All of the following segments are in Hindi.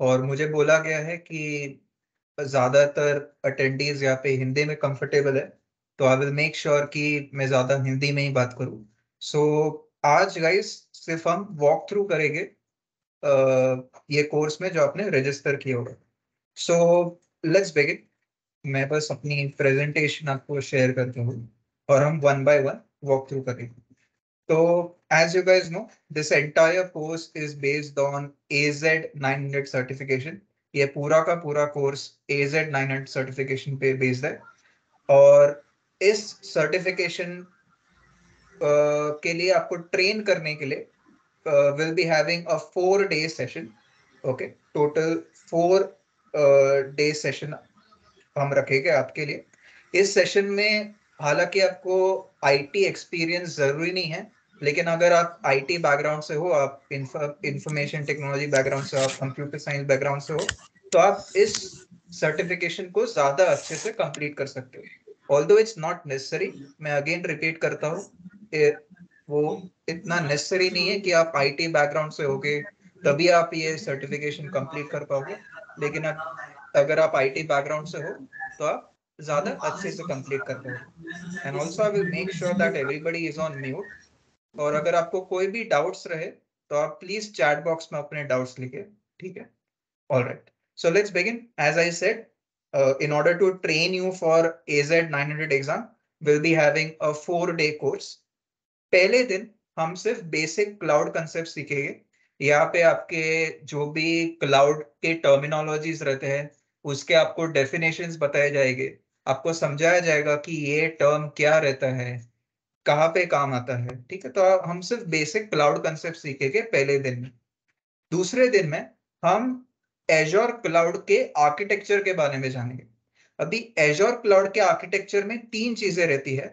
और मुझे बोला गया है कि ज़्यादातर अटेंडीज यहाँ पे हिंदी में कंफर्टेबल है तो आई विल मेक श्योर कि मैं ज़्यादा हिंदी में ही बात करूँ। सो so, आज गाइस सिर्फ़ हम वॉक थ्रू करेंगे ये कोर्स में जो आपने रजिस्टर किया होगा। सो लेट्स बिगिन मैं बस अपनी प्रेजेंटेशन आपको शेयर करता हूँ और हम one by one walk through करेंगे। तो as you guys know this entire course is based on AZ 900 certification. ये पूरा का पूरा कोर्स AZ 900 सर्टिफिकेशन पे बेस्ड है। और इस सर्टिफिकेशन uh, के लिए आपको ट्रेन करने के लिए will be having a four day session okay total four day session हम रखेंगे आपके लिए। इस सेशन में हालाँकि आपको आईटी एक्सपीरियंस ज़रूरी नहीं है लेकिन अगर आप आईटी बैकग्राउंड से हो, आप इंफॉर्मेशन टेक्नोलॉजी बैकग्राउंड से हो, आप कंप्यूटर साइंस बैकग्राउंड से हो तो आप इस सर्टिफिकेशन को ज़्यादा अच्छे से कंप्लीट कर सकते हो। Although it's not necessary मैं अगेन रिपीट करता हूँ वो इतना नेसेसरी नहीं है कि आप आईटी बैकग्राउंड से होगे तभी आप ये सर्टिफिकेशन कंप्लीट कर पाओगे। लेकिन अगर आप आईटी बैकग्राउंड से हो तो आप ज़्यादा अच्छे से कंप्लीट कर पाओगे। And also I will make sure that everybody is on mute और अगर आपको कोई भी डाउट्स रहे तो आप प्लीज़ चैट बॉक्स में अपने डाउट्स लिखे ठीक है? All right so let's begin as I said in order to train you for AZ 900 exam, we'll be having a four day course. पहले दिन हम सिर्फ़ बेसिक क्लाउड कंसेप्ट सीखेंगे। यहाँ पे आपके जो भी क्लाउड के टर्मिनोलॉजीज रहते हैं उसके आपको डेफिनेशंस बताए जाएँगे। आपको समझाया जाएगा कि ये टर्म क्या रहता है कहाँ पे काम आता है, ठीक है? तो हम सिर्फ़ बेसिक क्लाउड कंसेप्ट सीखेंगे पहले दिन में। दूसरे दिन में हम एजोर क्लाउड के आर्किटेक्चर के बारे में जानेंगे। अभी एजोर क्लाउड के आर्किटेक्चर में तीन चीज़ें रहती है।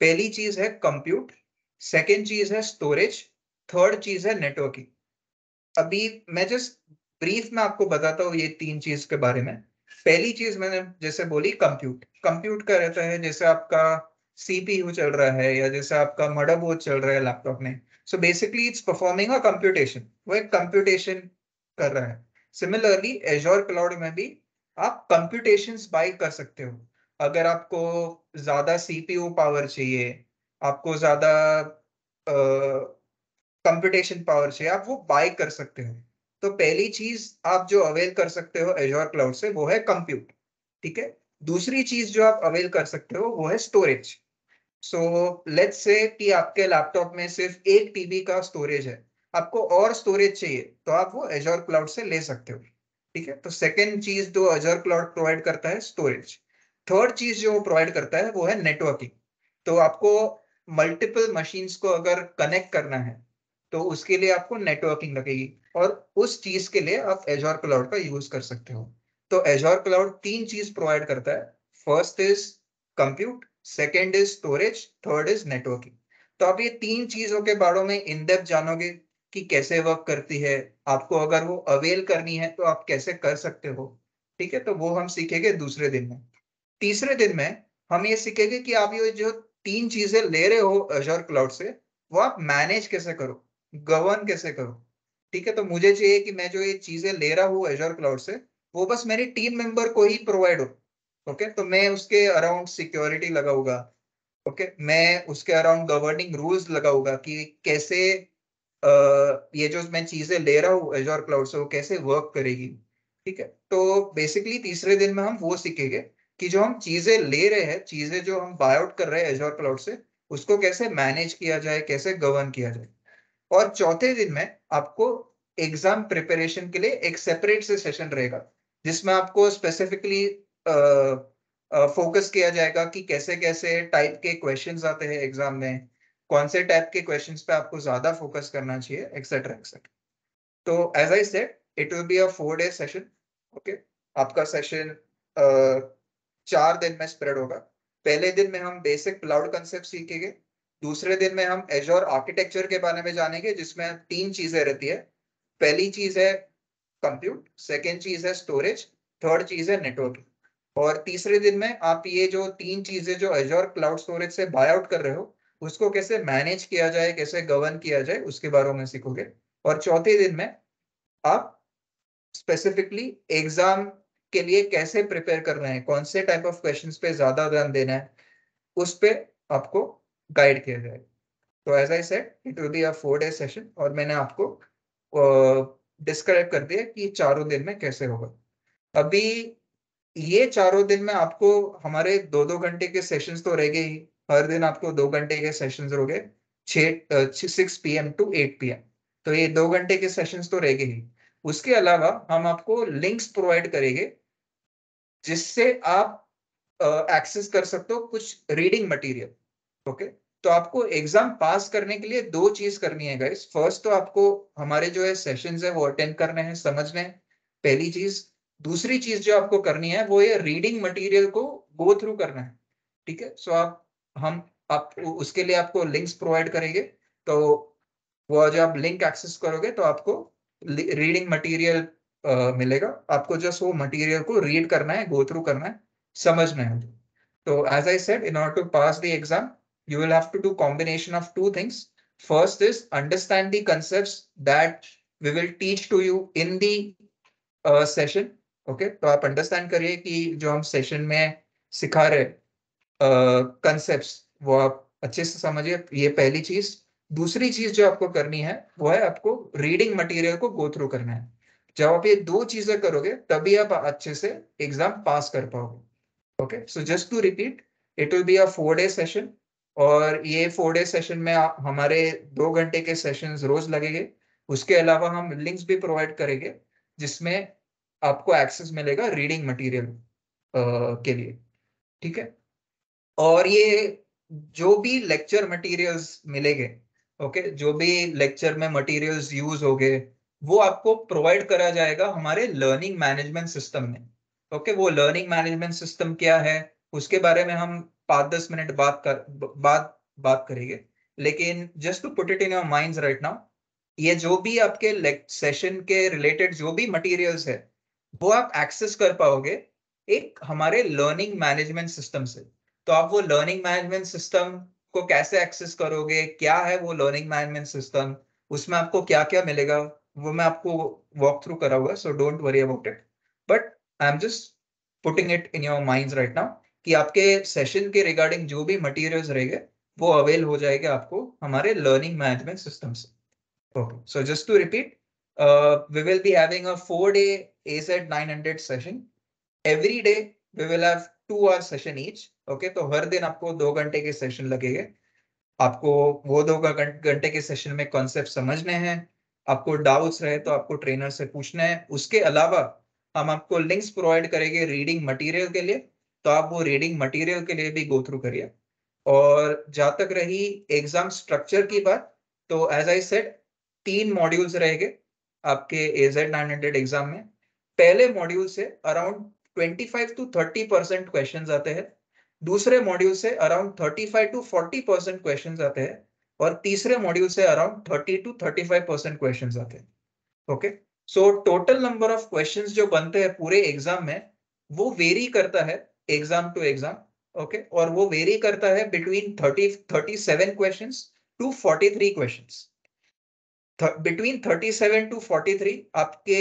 पहली चीज़ है कंप्यूट सेकेंड चीज़ है स्टोरेज थर्ड चीज़ है नेटवर्किंग अभी मैं जस्ट ब्रीफ में आपको बताता हूँ ये तीन चीज़ के बारे में। पहली चीज़ मैंने जैसे बोली कंप्यूट कंप्यूट का रहता है जैसे आपका सीपीयू चल रहा है या जैसे आपका मदरबोर्ड चल रहा है लैपटॉप में। So basically it's performing a computation वो एक कंप्यूटेशन कर रहा है। सिमिलरली एजोर क्लाउड में भी आप कंप्यूटेशन बाई कर सकते हो। अगर आपको ज़्यादा सीपीयू पावर चाहिए, आपको ज़्यादा कंप्यूटेशन पावर चाहिए, आप वो बाय कर सकते हो। तो पहली चीज़ आप जो अवेल कर सकते हो एजोर क्लाउड से, वो है कंप्यूट ठीक है? दूसरी चीज़ जो आप अवेल कर सकते हो, वो है स्टोरेज सो लेट्स से कि आपके लैपटॉप में सिर्फ़ एक टीबी का स्टोरेज है। आपको और स्टोरेज चाहिए तो आप वो एजोर क्लाउड से ले सकते हो। ठीक है? तो सेकेंड चीज़ जो एजोर क्लाउड प्रोवाइड करता है स्टोरेज थर्ड चीज़ जो प्रोवाइड करता है, वो है नेटवर्किंग तो आपको मल्टीपल मशीन्स को अगर कनेक्ट करना है तो उसके लिए आपको नेटवर्किंग लगेगी। और उस चीज़ के लिए आप एजोर क्लाउड का यूज़ कर सकते हो। तो एजोर क्लाउड तीन चीज़ प्रोवाइड करता है। First is compute second is storage third is networking तो आप ये तीन चीज़ों के बारे में इन डेप्थ जानोगे कि कैसे वर्क करती है, आपको अगर वो अवेल करनी है तो आप कैसे कर सकते हो? ठीक है तो वो हम सीखेंगे दूसरे दिन में। तीसरे दिन में हम ये सीखेंगे कि आप ये जो तीन चीज़ें ले रहे हो एजोर क्लाउड से, वो आप मैनेज कैसे करो? गवर्न कैसे करो? ठीक है तो मुझे चाहिए कि मैं जो ये चीज़ें ले रहा हूँ एजोर क्लाउड से, वो बस मेरी टीम मेंबर को ही प्रोवाइड हो। ओके तो मैं उसके अराउंड सिक्योरिटी लगाऊँगा। ओके मैं उसके अराउंड गवर्निंग रूल्स लगाऊँगा कि कैसे आ, ये जो मैं चीज़ें ले रहा हूँ एजोर क्लाउड से वो कैसे वर्क करेगी। ठीक है तो बेसिकली तीसरे दिन में हम वो सीखेंगे कि जो हम चीज़ें ले रहे हैं चीज़ें जो हम बाय आउट कर रहे हैं एजोर क्लाउड से उसको कैसे मैनेज किया जाए कैसे गवर्न किया जाए। और चौथे दिन में आपको एग्ज़ाम प्रिपरेशन के लिए एक सेपरेट से सेशन रहेगा जिसमें आपको स्पेसिफिकली फोकस किया जाएगा कि कैसे कैसे टाइप के क्वेश्चंस आते हैं एग्ज़ाम में, कौन से टाइप के क्वेश्चंस पे आपको ज़्यादा फोकस करना चाहिए एक्सेट्रा एक्सेट्रा तो as I said it will be a four day session okay आपका सेशन चार दिन में स्प्रेड होगा। पहले दिन में हम बेसिक क्लाउड कंसेप्ट सीखेंगे, दूसरे दिन में हम एजोर आर्किटेक्चर के बारे में जानेंगे, जिसमें तीन चीज़ें रहती है। पहली चीज़ है कंप्यूट सेकेंड चीज़ है स्टोरेज थर्ड चीज़ है नेटवर्किंग और तीसरे दिन में आप ये जो तीन चीज़ें जो एजोर क्लाउड स्टोरेज से बाय आउट कर रहे हो, उसको कैसे मैनेज किया जाए, कैसे गवर्न किया जाए, उसके बारे में सीखोगे। और चौथे दिन में आप स्पेसिफिकली एग्ज़ाम के लिए कैसे प्रिपेयर करना है, कौन से टाइप ऑफ़ क्वेश्चंस पे ज़्यादा ध्यान देना है, उस पे आपको गाइड किया जाए। तो as I said it will be a four day session और मैंने आपको डिस्क्राइब कर दिया कि चारों दिन में कैसे होगा। अभी ये चारों दिन में आपको हमारे दो दो घंटे के सेशंस तो रहेंगे ही। हर दिन आपको दो घंटे के सेशंस रहोगे छः six P M to eight P M तो ये दो घंटे के सेशंस तो रहेंगे ही। उसके अलावा हम आपको लिंक्स प्रोवाइड करेंगे जिससे आप एक्सेस uh, कर सकते हो कुछ रीडिंग मटेरियल ओके तो आपको एग्ज़ाम पास करने के लिए दो चीज़ करनी है गाइस फ़र्स्ट तो आपको हमारे जो है सेशंस है वो अटेंड करने हैं समझने हैं। पहली चीज़ दूसरी चीज़ जो आपको करनी है, वो ये रीडिंग मटेरियल को गो थ्रू करना है, ठीक है सो आप, हम, आप उसके लिए आपको लिंक्स प्रोवाइड करेंगे तो वो जब आप लिंक एक्सेस करोगे तो आपको रीडिंग मटेरियल मिलेगा आपको जस्ट वो मटेरियल को रीड करना है गो थ्रू करना है समझना है तो as I said in order to pass the exam you will have to do combination of two things. First is, understand the concepts that we will teach to you in the uh. Okay, तो आप understand करिए कि जो हम session में सिखा रहे कंसेप्ट uh, वो आप अच्छे से समझिए ये पहली चीज़। दूसरी चीज़ जो आपको करनी है वो है आपको रीडिंग मटेरियल को गो थ्रू करना है। जब आप ये दो चीज़ें करोगे तभी आप अच्छे से एग्ज़ाम पास कर पाओगे। Okay so just to repeat it will be a four day session और ये फोर डे सेशन में हमारे दो घंटे के सेशन रोज लगेंगे। उसके अलावा हम लिंक्स भी प्रोवाइड करेंगे जिसमें आपको एक्सेस मिलेगा रीडिंग मटेरियल के लिए, ठीक है? और ये जो भी लेक्चर मटेरियल्स मिलेंगे ओके जो भी लेक्चर में मटेरियल्स यूज़ हो गए वो आपको प्रोवाइड करा जाएगा हमारे लर्निंग मैनेजमेंट सिस्टम में ओके वो लर्निंग मैनेजमेंट सिस्टम क्या है? उसके बारे में हम पाँच दस मिनट बात कर बात बात करेंगे। लेकिन just to put it in your minds right now ये जो भी आपके सेशन के रिलेटेड जो भी मटेरियल्स है वो आप एक्सेस कर पाओगे एक हमारे लर्निंग मैनेजमेंट सिस्टम से। तो आप वो लर्निंग मैनेजमेंट सिस्टम को कैसे एक्सेस करोगे? क्या है वो लर्निंग मैनेजमेंट सिस्टम उसमें आपको क्या क्या मिलेगा? वो मैं आपको वॉक थ्रू कराऊँगा so don't worry about it but I am just putting it in your minds right now कि आपके सेशन के रिगार्डिंग जो भी मटेरियल्स रहेंगे, वो अवेल हो जाएँगे आपको हमारे लर्निंग मैनेजमेंट सिस्टम से। Okay so just to repeat we will be having a four day AZ 900 session. Every day we will have two hour session each. Okay, तो हर दिन आपको दो घंटे के सेशन लगेंगे। आपको वो दो घंटे के सेशन में कॉन्सेप्ट समझने हैं। आपको डाउट्स रहे तो आपको ट्रेनर से पूछना है। उसके अलावा हम आपको लिंक्स प्रोवाइड करेंगे रीडिंग मटेरियल के लिए। तो आप वो रीडिंग मटेरियल के लिए भी गो थ्रू करिए। और जहाँ तक रही एग्ज़ाम स्ट्रक्चर की बात तो एज आई सेड तीन मॉड्यूल्स रहेंगे। आपके एजेड नाइन हंड्रेड एग्ज़ाम में, पहले मॉड्यूल से around twenty five to thirty percent question आते हैं, दूसरे मॉड्यूल से around thirty five to forty percent question आते हैं, और तीसरे मॉड्यूल से around thirty to thirty five percent question आते हैं okay so total number of question जो बनते हैं पूरे एग्ज़ाम में, वो वेरी करता है एग्ज़ाम टू एग्ज़ाम ओके और वो वेरी करता है between thirty thirty seven question to forty three question between thirty seven to forty three आपके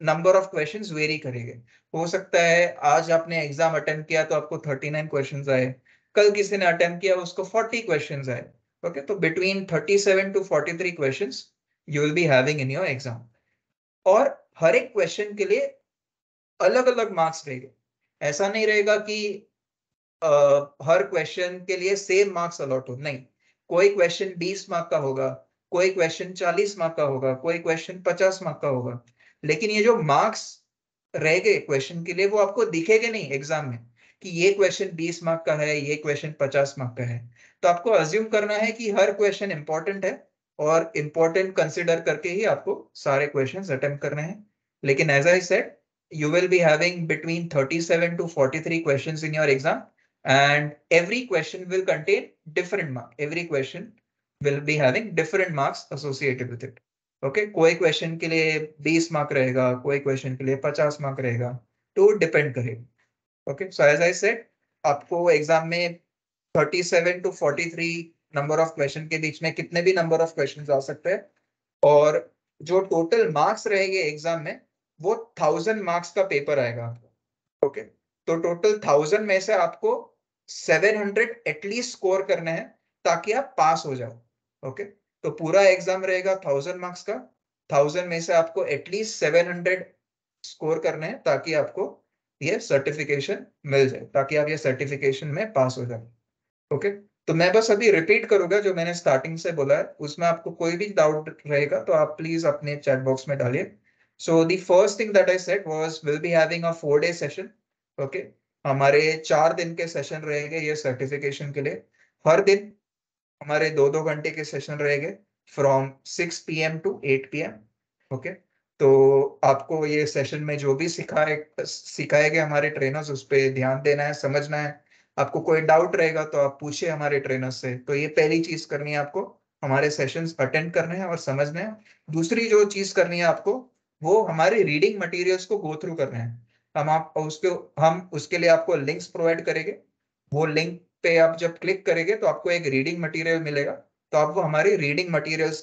नंबर ऑफ़ क्वेश्चंस वेरी करेंगे। हो सकता है आज आपने एग्ज़ाम अटेम्प्ट किया तो आपको थर्टी नाइन क्वेश्चन आए। कल किसी ने अटेम्प्ट किया उसको फोर्टी क्वेश्चन आए। ओके तो between thirty seven to forty three question you will be having in your exam और हर एक क्वेश्चन के लिए अलग अलग मार्क्स रहेंगे। ऐसा नहीं रहेगा कि आ, हर क्वेश्चन के लिए सेम मार्क्स अलॉट हो। नहीं कोई क्वेश्चन 20 मार्क का होगा कोई क्वेश्चन 40 मार्क का होगा, कोई क्वेश्चन 50 मार्क का होगा। लेकिन ये जो मार्क्स रह गए क्वेश्चन के लिए, वो आपको दिखेगा नहीं एग्ज़ाम में कि ये क्वेश्चन 20 मार्क का है, ये क्वेश्चन 50 मार्क का है। तो आपको अज्यूम करना है कि हर क्वेश्चन इंपॉर्टेंट है और इंपॉर्टेंट कंसिडर करके ही आपको सारे क्वेश्चन अटेम्प्ट करने हैं। लेकिन as I said you will be having between 37 to 43 questions in your exam and every question will contain different mark, every question will be having different marks associated with it. Okay, कोई question के लिए 20 मार्क रहेगा, कोई question के लिए 50 मार्क रहेगा तो डिपेंड करेगा। Okay, so as i said, आपको एग्ज़ाम में 37 टू 43 नंबर ऑफ़ क्वेश्चन के बीच में कितने भी नंबर ऑफ़ क्वेश्चंस आ सकते हैं, और जो टोटल मार्क्स रहेंगे एग्ज़ाम में, वो थाउज़ेंड मार्क्स का पेपर आएगा। आपको ओके तो टोटल थाउज़ेंड में से आपको सेवन हंड्रेड एटलीस्ट स्कोर करने हैं, ताकि आप पास हो जाओ। ओके तो पूरा एग्ज़ाम रहेगा थाउज़ेंड मार्क्स का। थाउज़ेंड में से आपको एटलीस्ट सेवन हंड्रेड स्कोर करने हैं ताकि आपको ये सर्टिफिकेशन मिल जाए, ताकि आप ये सर्टिफिकेशन में पास हो जाए। ओके तो मैं बस अभी रिपीट करूँगा जो मैंने स्टार्टिंग से बोला है। उसमें आपको कोई भी डाउट रहेगा तो आप प्लीज़ अपने चैट बॉक्स में डालिए। So the first thing that I said was will be having a four day session okay हमारे चार दिन के सेशन रहेंगे ये सर्टिफिकेशन के लिए। हर दिन हमारे दो दो घंटे के सेशन रहेंगे from six P M to eight P M okay तो आपको ये सेशन में जो भी सिखाए, सिखाएँगे हमारे ट्रेनर्स उस पर ध्यान देना है, समझना है। आपको कोई डाउट रहेगा तो आप पूछे हमारे ट्रेनर से। तो ये पहली चीज़ करनी है आपको, हमारे सेशंस अटेंड करने हैं और समझने हैं। दूसरी जो चीज़ करनी है आपको, वो हमारे रीडिंग मटेरियल्स को गो थ्रू करने हैं। हम आप, उसके, हम, उसके लिए आपको लिंक्स प्रोवाइड करेंगे। वो लिंक पे आप जब क्लिक करेंगे तो आपको एक रीडिंग मटेरियल मिलेगा। तो आपको हमारी रीडिंग मटेरियल्स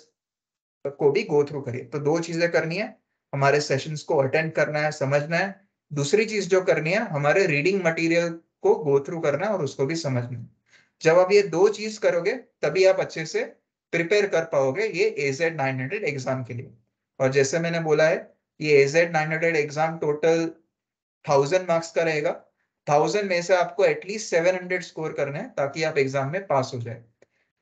को भी गो थ्रू करिए। तो दो चीज़ें करनी है। हमारे सेशंस को अटेंड करना है, समझना है। दूसरी चीज़ जो करनी है, हमारे रीडिंग मटेरियल को गो थ्रू करना है और उसको भी समझना है। जब आप ये दो चीज़ करोगे, तभी आप अच्छे से प्रिपेयर कर पाओगे ये एजेड नाइन हंड्रेड एग्ज़ाम के लिए। और जैसे मैंने बोला है, ये AZ nine hundred exam total thousand marks का रहेगा। थाउज़ेंड में से आपको एटलीस्ट सेवन हंड्रेड स्कोर करना है, ताकि आप एग्ज़ाम में पास हो जाए।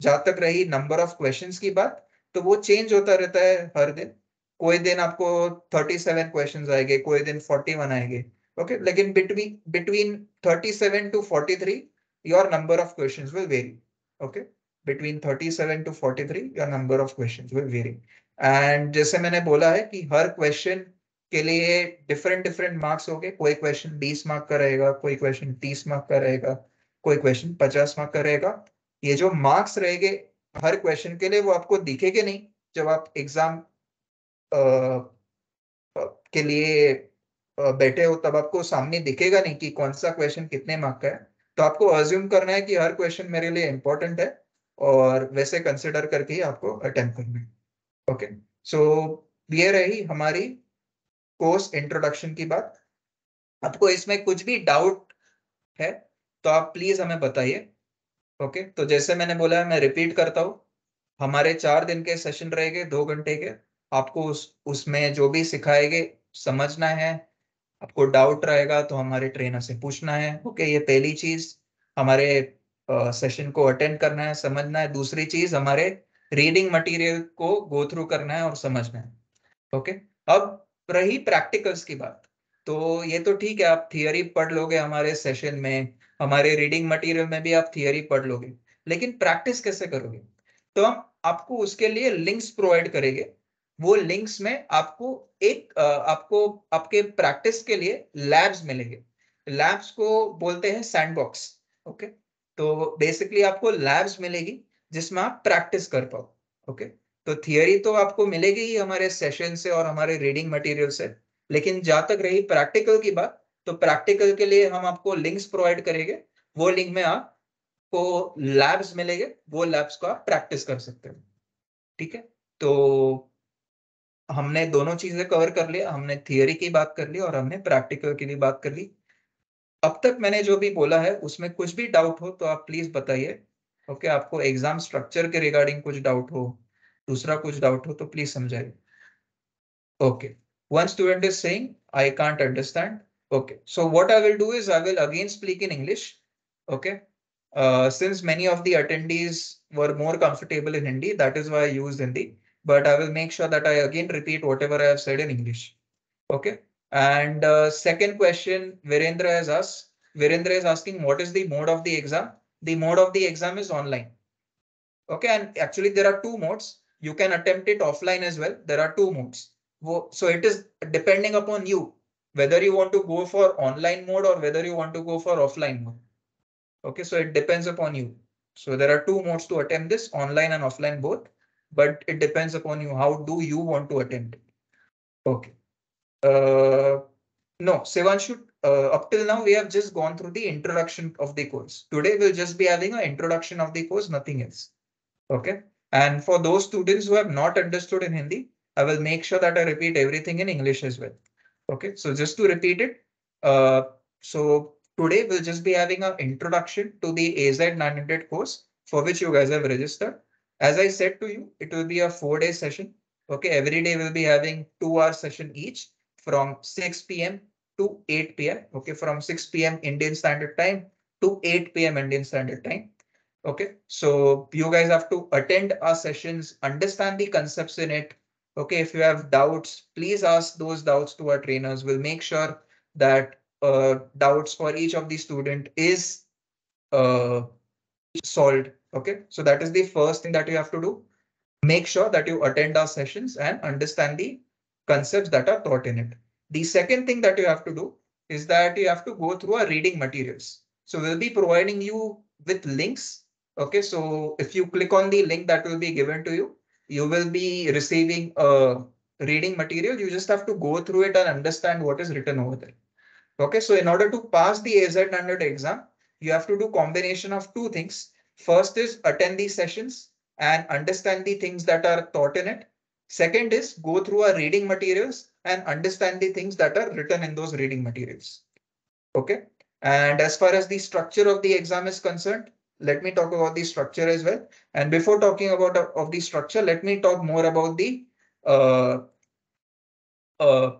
जहाँ तक रही नंबर ऑफ़ क्वेश्चंस की बात तो वो चेंज होता रहता है हर दिन। कोई दिन आपको थर्टी सेवन क्वेश्चन आएँगे, कोई दिन फोर्टी वन आएँगे। ओके लेकिन between between thirty seven to forty three your number of question will vary okay between thirty seven to forty three your number of question will vary and जैसे मैंने बोला है कि हर क्वेश्चन के लिए डिफरेंट डिफरेंट मार्क्स हो गए कोई क्वेश्चन बीस मार्क का रहेगा, कोई क्वेश्चन तीस मार्क का रहेगा, कोई क्वेश्चन पचास मार्क का रहेगा। ये जो मार्क्स रहेंगे, हर क्वेश्चन के लिए वो आपको दिखेंगे नहीं। जब आप एग्ज़ाम के लिए बैठे हो, तब आपको सामने दिखेगा नहीं कि कौन सा क्वेश्चन कितने मार्क का है। तो आपको अज्यूम करना है कि हर क्वेश्चन मेरे लिए इंपॉर्टेंट है और वैसे कंसिडर करके ही आपको अटेम्प्ट करना है। ओके सो ये रही हमारी कोर्स इंट्रोडक्शन की बात। आपको इसमें कुछ भी डाउट है तो आप प्लीज़ हमें बताइए ओके तो जैसे मैंने बोला है मैं रिपीट करता हूँ। हमारे चार दिन के सेशन रहेंगे, दो घंटे के। आपको उस, उसमें जो भी सिखाएँगे, समझना है। आपको डाउट रहेगा तो हमारे ट्रेनर से पूछना है ओके ये पहली चीज़ हमारे सेशन को अटेंड करना है, समझना है। दूसरी चीज़ हमारे रीडिंग मटेरियल को गो थ्रू करना है और समझना है ओके अब रही प्रैक्टिकल्स की बात। तो ये तो ठीक है, आप थियोरी पढ़ लोगे हमारे सेशन में, हमारे रीडिंग मटेरियल में भी आप थियोरी पढ़ लोगे। लेकिन प्रैक्टिस कैसे करोगे? तो हम आपको उसके लिए लिंक्स प्रोवाइड करेंगे। वो लिंक्स में आपको एक आपको आपके प्रैक्टिस के लिए लैब्स मिलेंगे। लैब्स को बोलते हैं सैंडबॉक्स ओके तो बेसिकली आपको लैब्स मिलेगी जिसमें आप प्रैक्टिस कर पाओ ओके तो थियोरी तो आपको मिलेगी ही हमारे सेशन से और हमारे रीडिंग मटेरियल से। लेकिन जहाँ तक रही प्रैक्टिकल की बात तो प्रैक्टिकल के लिए हम आपको लिंक्स प्रोवाइड करेंगे। वो लिंक में आपको लैब्स मिलेंगे। वो लैब्स को आप प्रैक्टिस कर सकते हैं। ठीक है? तो हमने दोनों चीज़ें कवर कर लिया। हमने थियोरी की बात कर ली और हमने प्रैक्टिकल की भी बात कर ली। अब तक मैंने जो भी बोला है, उसमें कुछ भी डाउट हो तो आप प्लीज़ बताइए। ओके आपको एग्ज़ाम स्ट्रक्चर के रिगार्डिंग कुछ डाउट हो। दूसरा कुछ डाउट हो तो प्लीज समझाइए okay one student is saying I can't understand Okay, so what I will do is I will again speak in English. Okay, uh, since many of the attendees were more comfortable in Hindi, that is why I used Hindi. But I will make sure that I again repeat whatever I have said in English. Okay, and uh, second question Virendra has asked. Virendra is asking what is the mode of the exam? The mode of the exam is online. Okay, and actually there are two modes. You can attempt it offline as well. There are two modes. So it is depending upon you whether you want to go for online mode or whether you want to go for offline mode. Okay, so it depends upon you. So there are two modes to attempt this online and offline both, but it depends upon you. How do you want to attempt it? Okay. Uh, no, Sivanshu, uh, up till now, we have just gone through the introduction of the course. Today, we'll just be having an introduction of the course, nothing else. Okay. And for those students who have not understood in Hindi, I will make sure that I repeat everything in English as well. Okay, so just to repeat it, uh, so today we'll just be having an introduction to the AZ900 course for which you guys have registered. As I said to you, it will be a four day session. Okay, every day we'll be having two hour session each from 6 p.m. to 8 p.m. Okay, from 6 p.m. Indian Standard Time to 8 p.m. Indian Standard Time. Okay, so you guys have to attend our sessions, understand the concepts in it. Okay, if you have doubts, please ask those doubts to our trainers. We'll make sure that uh, doubts for each of the student is uh, solved. Okay, so that is the first thing that you have to do. Make sure that you attend our sessions and understand the concepts that are taught in it. The second thing that you have to do is that you have to go through our reading materials. So we'll be providing you with links. OK, so if you click on the link that will be given to you, you will be receiving a reading material. You just have to go through it and understand what is written over there. OK, so in order to pass the AZ900 exam, you have to do combination of two things. First is attend these sessions and understand the things that are taught in it. Second is go through our reading materials and understand the things that are written in those reading materials. OK, and as far as the structure of the exam is concerned, let me talk about the structure as well. And before talking about uh, of the structure, let me talk more about the uh, uh,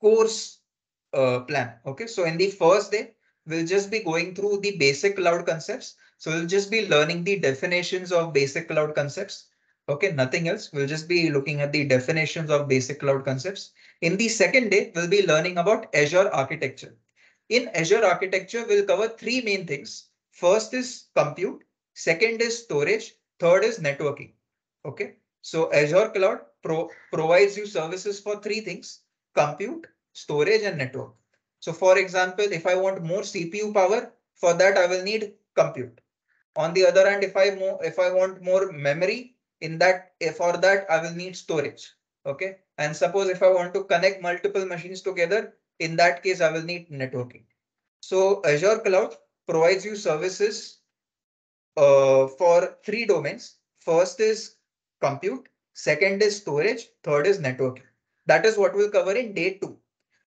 course uh, plan. OK, so in the first day, we'll just be going through the basic cloud concepts. So we'll just be learning the definitions of basic cloud concepts. OK, nothing else. We'll just be looking at the definitions of basic cloud concepts. In the second day, we'll be learning about Azure architecture. In Azure architecture, we'll cover three main things. First is compute, second is storage, third is networking. OK, so Azure Cloud pro provides you services for three things, compute, storage and network. So for example, if I want more CPU power, for that I will need compute. On the other hand, if I more if I want more memory in that eh, for that I will need storage. OK, and suppose if I want to connect multiple machines together, in that case, I will need networking. So Azure Cloud provides you services uh, for three domains. First is compute, second is storage, third is networking. That is what we'll cover in day two.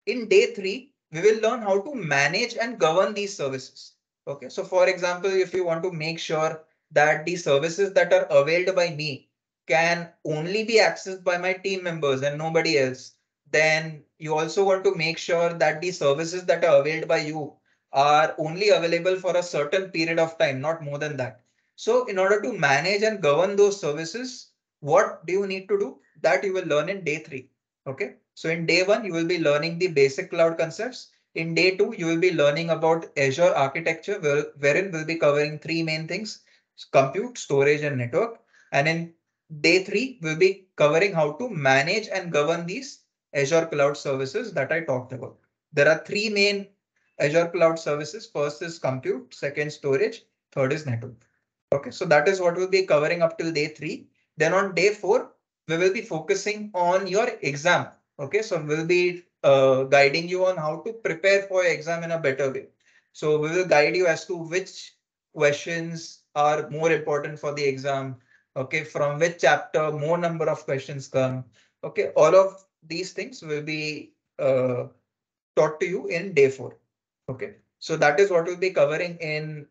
In day three, we will learn how to manage and govern these services. Okay, so for example, if you want to make sure that the services that are availed by me can only be accessed by my team members and nobody else, then you also want to make sure that the services that are availed by you are only available for a certain period of time, not more than that. So in order to manage and govern those services, what do you need to do? That you will learn in day three. OK, so in day one, you will be learning the basic cloud concepts. In day two, you will be learning about Azure architecture, wherein we'll be covering three main things, compute, storage, and network. And in day three, we'll be covering how to manage and govern these Azure Cloud Services that I talked about. There are three main Azure Cloud Services. First is compute, second storage, third is network. Okay, so that is what we'll be covering up till day three. Then on day four, we will be focusing on your exam. Okay, so we'll be uh, guiding you on how to prepare for your exam in a better way. So we will guide you as to which questions are more important for the exam. Okay, from which chapter more number of questions come. Okay, all of these things will be uh, taught to you in day four. OK, so that is what we'll be covering in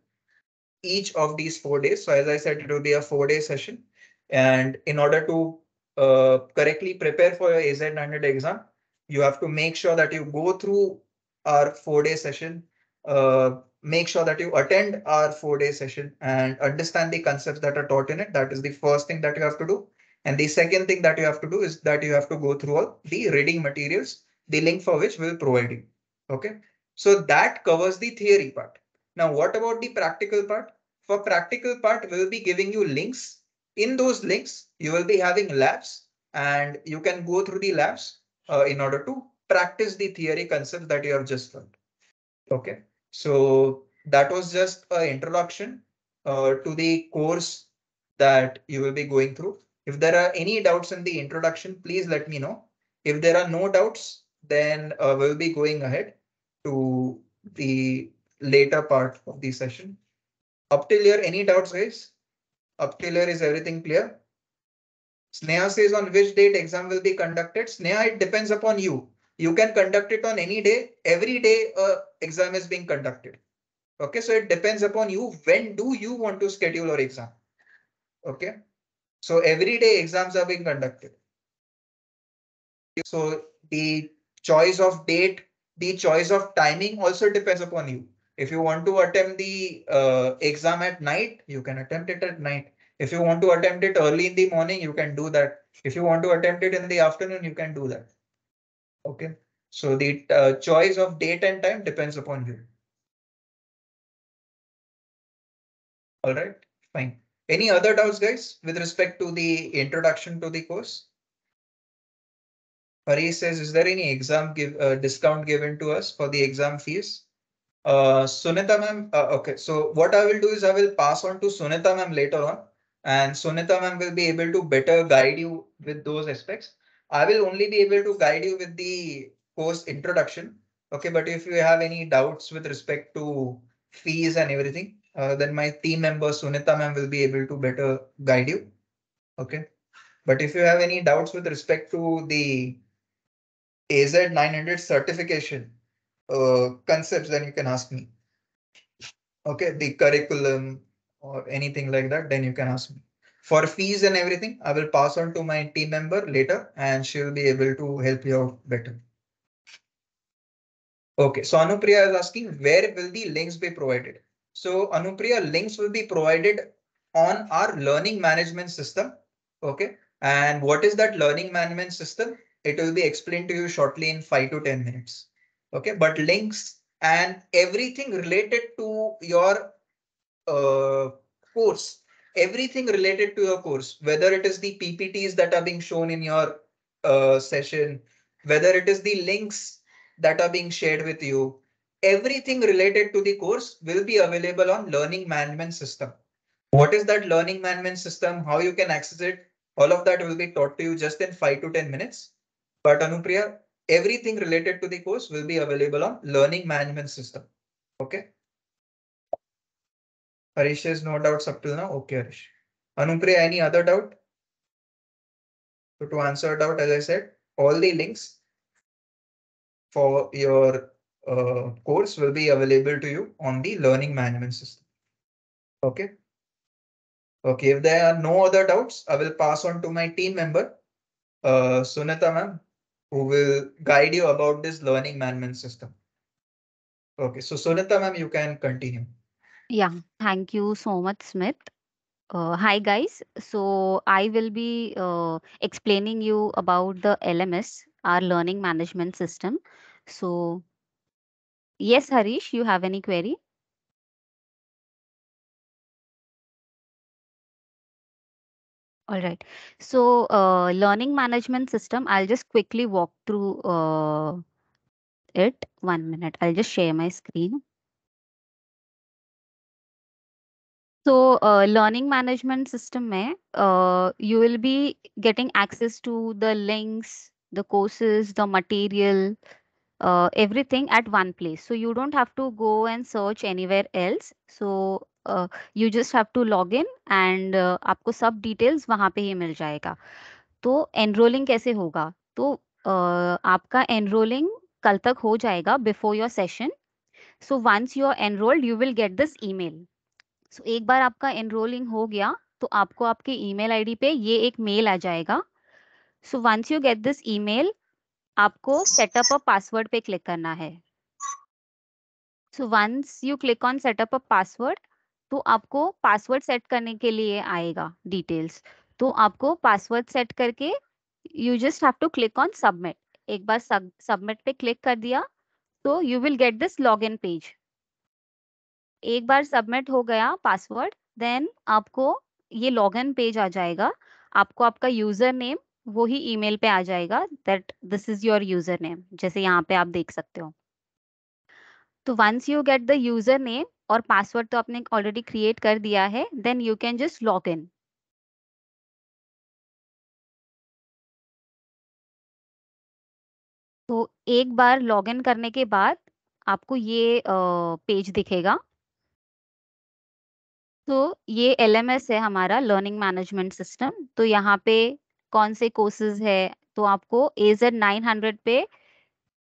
each of these four days. So as I said, it will be a four day session. And in order to uh, correctly prepare for your AZ900 exam, you have to make sure that you go through our four day session, uh, make sure that you attend our four day session and understand the concepts that are taught in it. That is the first thing that you have to do. And the second thing that you have to do is that you have to go through all the reading materials, the link for which we'll provide you. OK, so that covers the theory part. Now, what about the practical part? For practical part, we'll be giving you links. In those links, you will be having labs and you can go through the labs uh, in order to practice the theory concepts that you have just learned. OK, so that was just an introduction uh, to the course that you will be going through. If there are any doubts in the introduction, please let me know. If there are no doubts, then uh, we'll be going ahead to the later part of the session. Up till here, any doubts, guys? Up till here, is everything clear? Sneha says on which date exam will be conducted. Sneha, it depends upon you. you can conduct it on any day. Every day, uh, exam is being conducted. Okay, so it depends upon you. When do you want to schedule your exam? Okay, so every day exams are being conducted. So the choice of date, the choice of timing also depends upon you. If you want to attempt the uh, exam at night, you can attempt it at night. If you want to attempt it early in the morning, you can do that. If you want to attempt it in the afternoon, you can do that. Okay, so the uh, choice of date and time depends upon you. All right, fine. Any other doubts, guys, with respect to the introduction to the course? Hari says, is there any exam give uh, discount given to us for the exam fees? Uh, Sunita ma'am, uh, okay, so what I will do is I will pass on to Sunita ma'am later on and Sunita ma'am will be able to better guide you with those aspects. I will only be able to guide you with the course introduction. Okay, but if you have any doubts with respect to fees and everything, uh, then my team member Sunita ma'am will be able to better guide you. Okay, but if you have any doubts with respect to the AZ 900 certification uh, concepts, then you can ask me. Okay, the curriculum or anything like that, then you can ask me. For fees and everything, I will pass on to my team member later and she will be able to help you out better. Okay, so Anupriya is asking where will the links be provided? So Anupriya, links will be provided on our learning management system. Okay, and what is that learning management system? It will be explained to you shortly in five to 10 minutes. Okay, but links and everything related to your uh, course, everything related to your course, whether it is the PPTs that are being shown in your uh, session, whether it is the links that are being shared with you, everything related to the course will be available on learning management system. What is that learning management system? How you can access it? All of that will be taught to you just in five to 10 minutes. But Anupriya, everything related to the course will be available on learning management system. Okay. Harish says no doubts up till now. Okay, Harish. Anupriya, any other doubt? So to answer doubt, as I said, all the links for your uh, course will be available to you on the learning management system. Okay. Okay, if there are no other doubts, I will pass on to my team member, uh, Sunita ma'am, who will guide you about this learning management system. Okay, so Sunita ma'am, you can continue. Yeah, thank you so much, Smith. Uh, hi guys, so I will be uh, explaining you about the LMS, our learning management system. So yes, Harish, you have any query? All right. So uh, learning management system, I'll just quickly walk through uh, it. One minute. I'll just share my screen. So uh, learning management system में uh, you will be getting access to the links, the courses, the material, uh, everything at one place. So you don't have to go and search anywhere else. So just have to log in and uh, आपको सब डिटेल्स वहाँ पे ही मिल जाएगा. तो एनरोलिंग कैसे होगा? तो uh, आपका एनरोलिंग कल तक हो जाएगा before your session So once you are enrolled, you will get this email. So एक बार आपका एनरोलिंग हो गया तो आपको आपके ईमेल आईडी पे ये एक मेल आ जाएगा so once you get this email आपको सेटअप अ पासवर्ड पे क्लिक करना है so once you click on setup a password तो आपको पासवर्ड सेट करने के लिए आएगा डिटेल्स तो आपको पासवर्ड सेट करके you just have to click on submit एक बार सबमिट पे क्लिक कर दिया तो you will get this log in page एक बार सबमिट हो गया पासवर्ड देन आपको ये लॉगिन पेज आ जाएगा. आपको आपका यूज़र नेम वो ही ईमेल पे आ जाएगा that this is your user name जैसे यहाँ पे आप देख सकते हो. तो once you get the user name और पासवर्ड तो आपने ऑलरेडी क्रिएट कर दिया है then you can just log in तो एक बार लॉग इन करने के बाद आपको ये पेज दिखेगा। तो ये एलएमएस है हमारा लर्निंग मैनेजमेंट सिस्टम तो यहाँ पे कौन से कोर्सेज है? तो आपको एजेड नाइन हंड्रेड पे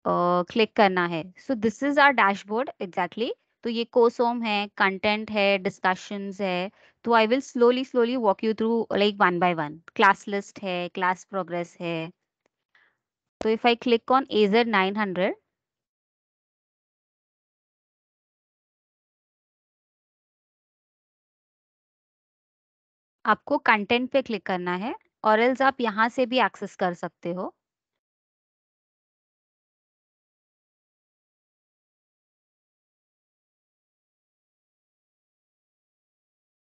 क्लिक करना है। So this is our dashboard exactly तो ये कोसोम है कंटेंट है डिस्कशंस है। तो I will slowly slowly walk you through like one by one class list है क्लास प्रोग्रेस है। तो if I click on AZ 900 आपको कंटेंट पे क्लिक करना है और एल्स आप यहाँ से भी एक्सेस कर सकते हो।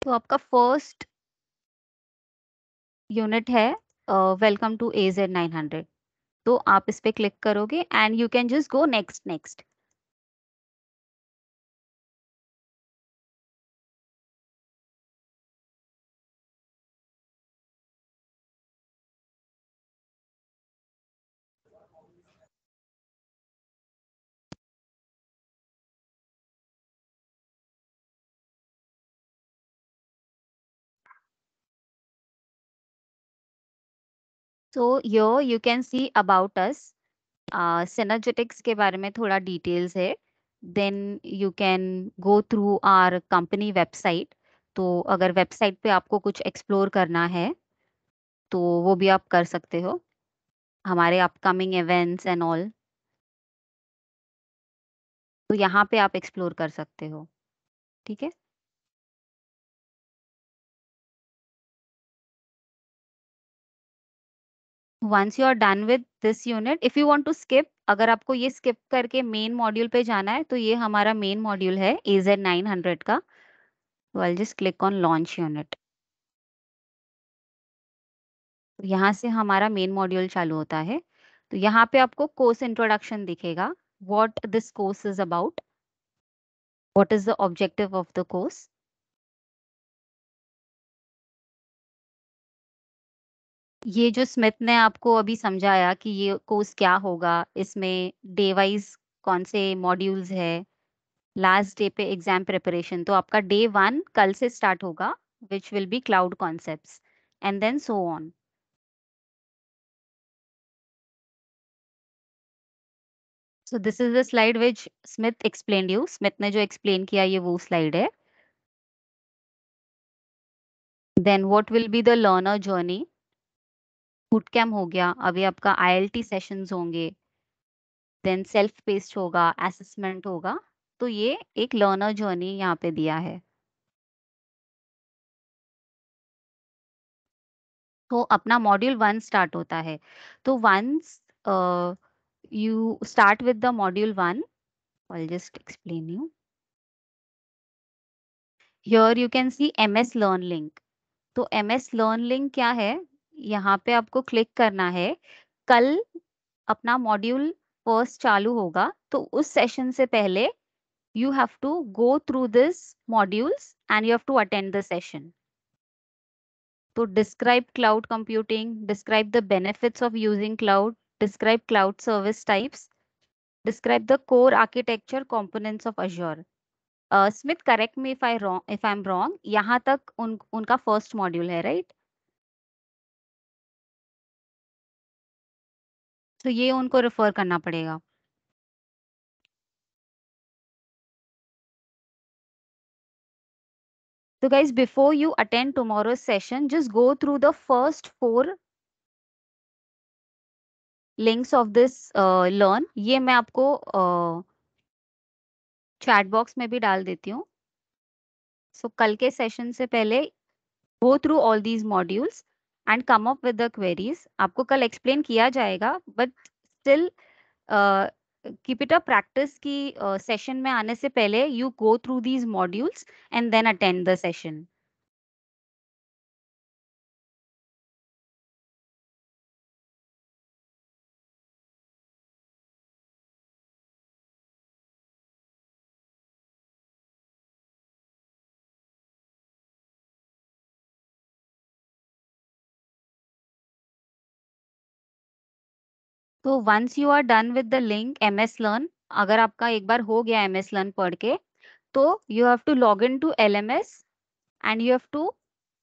तो आपका फ़र्स्ट यूनिट है welcome to A Z nine hundred तो आप इस पे क्लिक करोगे and you can just go next next So here you can see about us. Uh, Synergetics के बारे में थोड़ा details है. Then you can go through our company website. तो अगर website पे आपको कुछ explore करना है, तो वो भी आप कर सकते हो. हमारे upcoming events and all. तो यहाँ पे आप explore कर सकते हो. ठीक है? Once you are done with this unit if you want to skip अगर आपको ये skip करके main module पे जाना है तो ये हमारा main module है AZ 900 का so I'll just click on launch unit तो यहाँ से हमारा main module चालू होता है तो यहाँ पे आपको course introduction दिखेगा what this course is about what is the objective of the course ये जो स्मिथ ने आपको अभी समझाया कि ये कोर्स क्या होगा, इसमें डे वाइज कौन से मॉड्यूल्स है, लास्ट डे पे एग्ज़ाम प्रिपरेशन तो आपका डे वन कल से स्टार्ट होगा which will be cloud concepts and then so on so this is the slide which Smith explain you Smith ने जो एक्सप्लेन किया, ये वो स्लाइड है. Then what will be the learner journey boot हो गया, अभी आपका आई सेशंस होंगे देन सेल्फ पेस्ड होगा असेसमेंट होगा तो ये एक लर्नर जर्नी यहाँ पे दिया है तो अपना मॉड्यूल वन स्टार्ट होता है तो once you start with the module one I'll just explain you. Here you can see MS Learn Link. तो MS Learn Link क्या है यहाँ पे आपको क्लिक करना है कल अपना मॉड्यूल फ़र्स्ट चालू होगा तो उस सेशन से पहले you have to go through this modules and you have to attend the session तो describe cloud computing describe the benefits of using cloud describe cloud service types describe the core architecture components of Azure. Smith correct me if I wrong if I am wrong यहाँ तक उन, उनका फ़र्स्ट मॉड्यूल है राइट right? तो ये उनको रेफर करना पड़ेगा। तो guys before you attend tomorrow session just go through the first four links of this learn ये मैं आपको चैट uh, बॉक्स में भी डाल देती हूँ। सो so, कल के सेशन से पहले go through all these modules and come up with the queries आपको कल एक्सप्लेन किया जाएगा but still keep it a practice की सेशन uh, में आने से पहले you go through these modules and then attend the session तो once you are done with the link M S learn अगर आपका एक बार हो गया एम एस लर्न पढ़ के तो you have to log in to L M S and you have to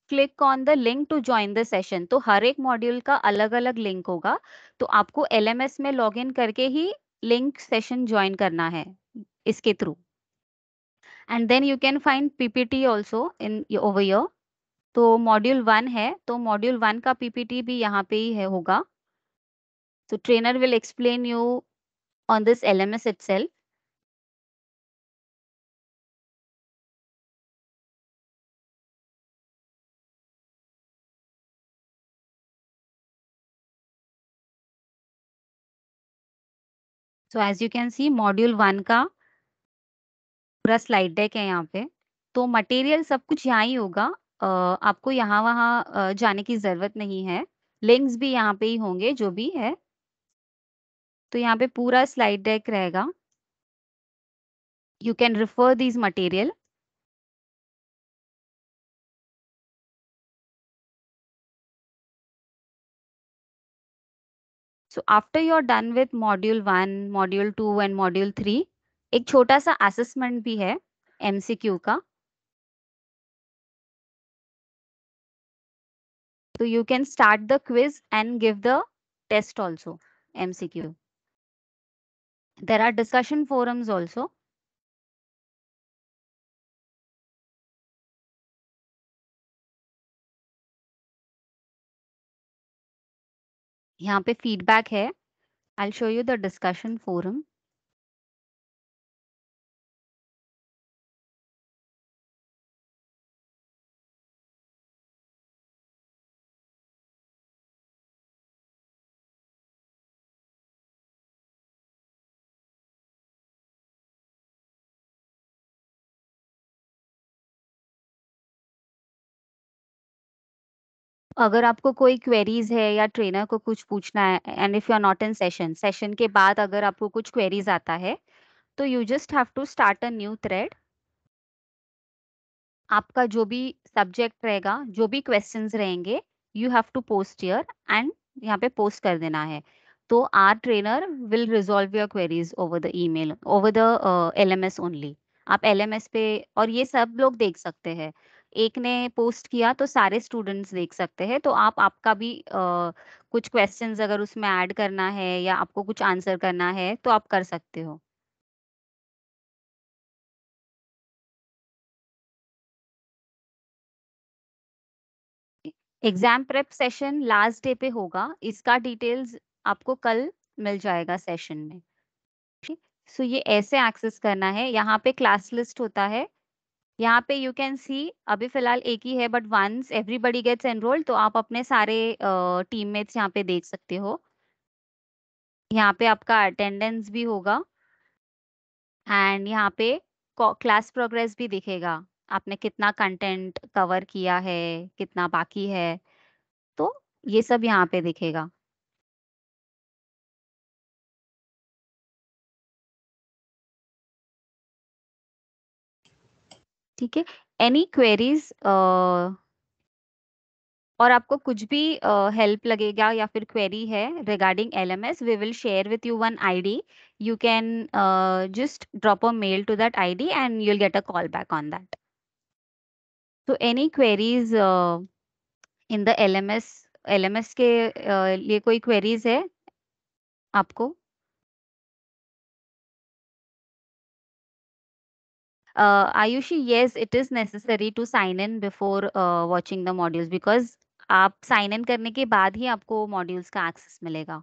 click on the link to join the session तो हर एक मॉड्यूल का अलग अलग लिंक होगा तो आपको एल एम एस में लॉग इन करके ही लिंक सेशन ज्वाइन करना है इसके through and then you can find PPT also in over तो मॉड्यूल वन है तो मॉड्यूल वन का पीपीटी भी यहाँ पे ही है होगा। तो trainer will explain you on this LMS itself. So as you can see module one का पूरा स्लाइड डेक है यहाँ पे। तो मटेरियल सब कुछ यहाँ ही होगा। uh, आपको यहाँ वहाँ जाने की ज़रूरत नहीं है। लिंक्स भी यहाँ पे ही होंगे जो भी है। तो यहाँ पे पूरा स्लाइड डेक रहेगा। You can refer these material so after you are done with module one module two and module three एक छोटा सा असेसमेंट भी है एमसीक्यू का। so you can start the quiz and give the test also mcq there are discussion forums also यहाँ पे फीडबैक है I show you the discussion forum अगर आपको कोई क्वेरीज है या ट्रेनर को कुछ पूछना है and if you are not in session session के बाद अगर आपको कुछ क्वेरीज आता है तो you just have to start a new thread आपका जो भी सब्जेक्ट रहेगा, जो भी क्वेश्चंस रहेंगे you have to post here and यहाँ पे पोस्ट कर देना है। तो our trainer will resolve your queries over the email over the LMS only आप एलएमएस पे और ये सब लोग देख सकते हैं। एक ने पोस्ट किया तो सारे स्टूडेंट्स देख सकते हैं। तो आप आपका भी uh, कुछ क्वेश्चंस अगर उसमें ऐड करना है या आपको कुछ आंसर करना है तो आप कर सकते हो। Exam prep session last day पे होगा। इसका डिटेल्स आपको कल मिल जाएगा सेशन में। सो so, ये ऐसे एक्सेस करना है। यहाँ पे क्लास लिस्ट होता है। यहाँ पे यू कैन सी अभी फ़िलहाल एक ही है but once everybody gets enrolled तो आप अपने सारे टीममेट्स uh, यहाँ पे देख सकते हो। यहाँ पे आपका अटेंडेंस भी होगा। एंड यहाँ पे क्लास प्रोग्रेस भी दिखेगा। आपने कितना कंटेंट कवर किया है कितना बाकी है तो ये सब यहाँ पे दिखेगा। ठीक है? एनी क्वेरीज और आपको कुछ भी हेल्प uh, लगेगा या फिर क्वेरी है regarding L M S we will share with you one I D you can just drop a mail to that I D and you'll get a call back on that तो any queries in the L M S L M S के uh, लिए कोई क्वेरीज है आपको? Uh, Ayushi, yes, it is necessary to sign in before uh, watching the modules because आप साइन इन करने के बाद ही आपको मॉड्यूल्स का एक्सेस मिलेगा।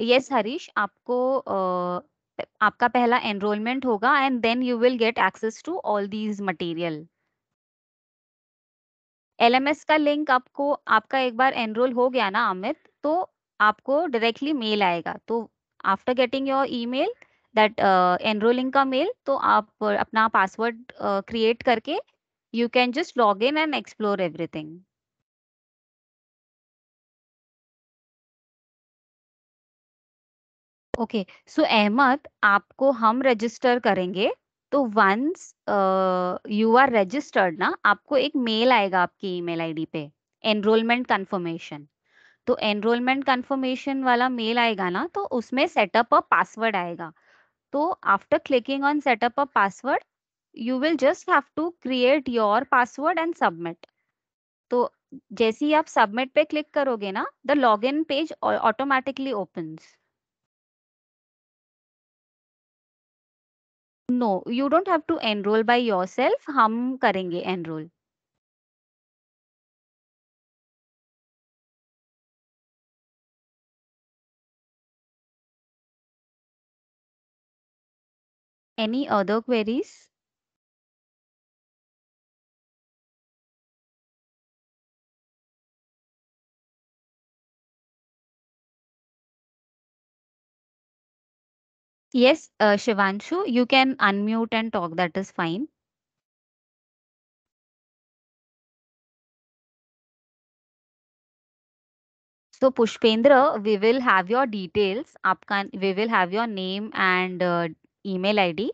यस हरीश आपको uh, आपका पहला एनरोलमेंट होगा and then you will get access to all these material LMS का लिंक आपको आपका एक बार एनरोल हो गया ना अमित तो आपको डायरेक्टली मेल आएगा। तो after getting your email that enrolling का मेल तो आप अपना पासवर्ड क्रिएट uh, करके you can just log in and explore everything okay so Ahmed आपको हम रजिस्टर करेंगे तो वंस यू आर रजिस्टर्ड ना आपको एक मेल आएगा आपकी ईमेल आईडी पे एनरोलमेंट कंफर्मेशन तो एनरोलमेंट कंफर्मेशन वाला मेल आएगा ना तो उसमें सेटअप अ पासवर्ड आएगा। तो after clicking on set up a password you will just have to create your password and submit तो जैसे ही आप सबमिट पे क्लिक करोगे ना the log in page automatically opens no you don't have to enrol by yourself हम करेंगे enrol any other queries Yes, uh, Shivanshu, you can unmute and talk. That is fine. So Pushpendra, we will have your details. Aapka, we will have your name and uh, email ID.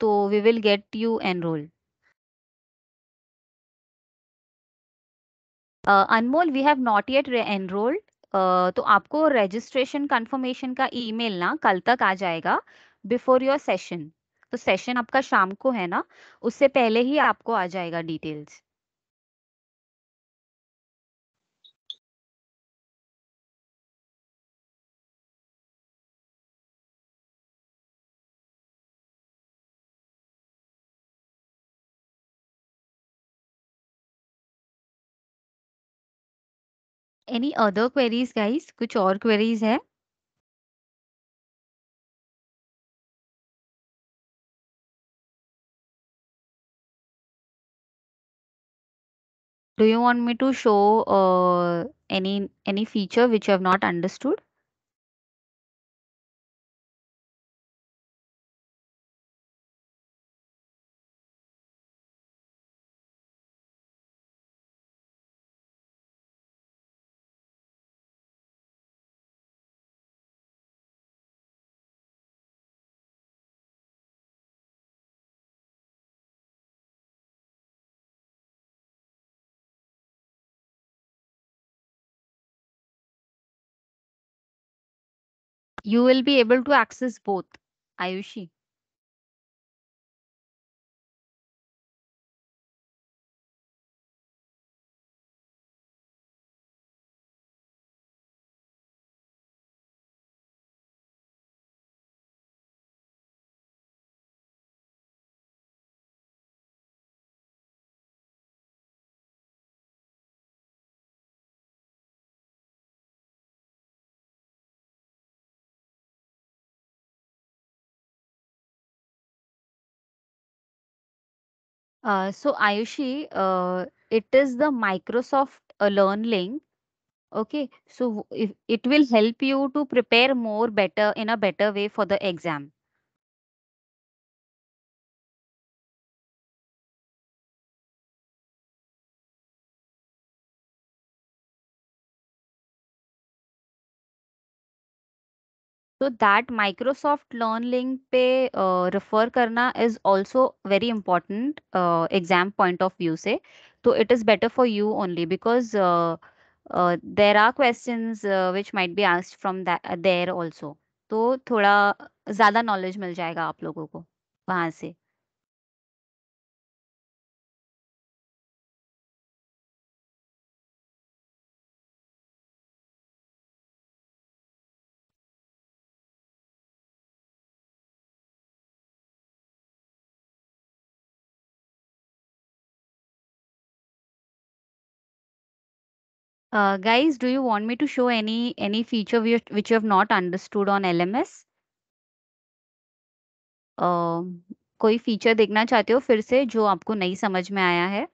So we will get you enrolled. Uh, we have not yet enrolled. Uh, तो आपको registration confirmation का email ना कल तक आ जाएगा before your session. तो session आपका शाम को है ना उससे पहले ही आपको आ जाएगा details. Any other queries guys कुछ और क्वेरीज है? Do you want me to show any any feature which have not understood You will be able to access both, Ayushi. Uh, so Ayushi, uh, it is the Microsoft uh, Learn link. Okay, so if it will help you to prepare more better in a better way for the exam. So that Microsoft learn link पे रेफर uh, करना is also very important exam point of view से। तो it is better for you only because there are question which might be asked from there also तो थोड़ा ज़्यादा नॉलेज मिल जाएगा आप लोगों को वहाँ से। Uh, guys, do you want me to show any any feature which, which you have not understood on LMS? Uh, कोई फीचर देखना चाहते हो फिर से जो आपको नहीं समझ में आया है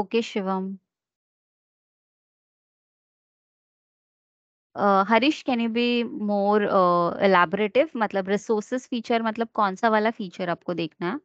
okay Shivam. Harish can you be more elaborative मतलब रिसोर्सेस फीचर मतलब कौन सा वाला फीचर आपको देखना है?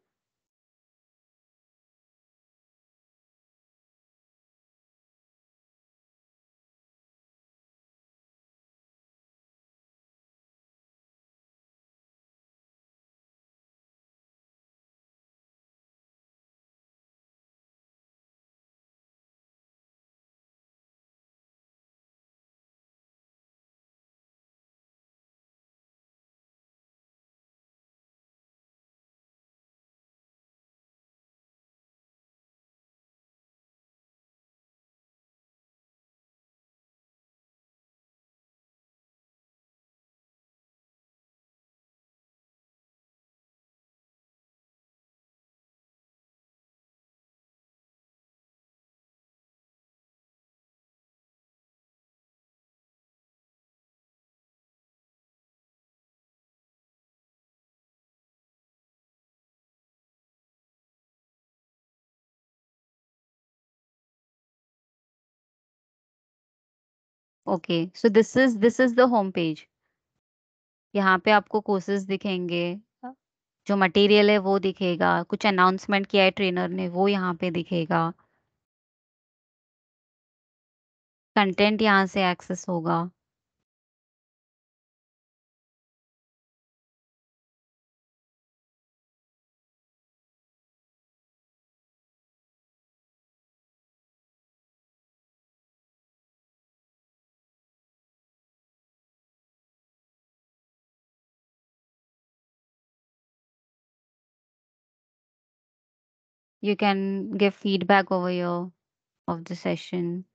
Okay, so this is this is the home page. यहाँ पे आपको कोर्सेज दिखेंगे, जो मटेरियल है वो दिखेगा, कुछ अनाउंसमेंट किया है ट्रेनर ने, वो यहाँ पे दिखेगा। कंटेंट यहाँ से एक्सेस होगा। You can give feedback over your of the session.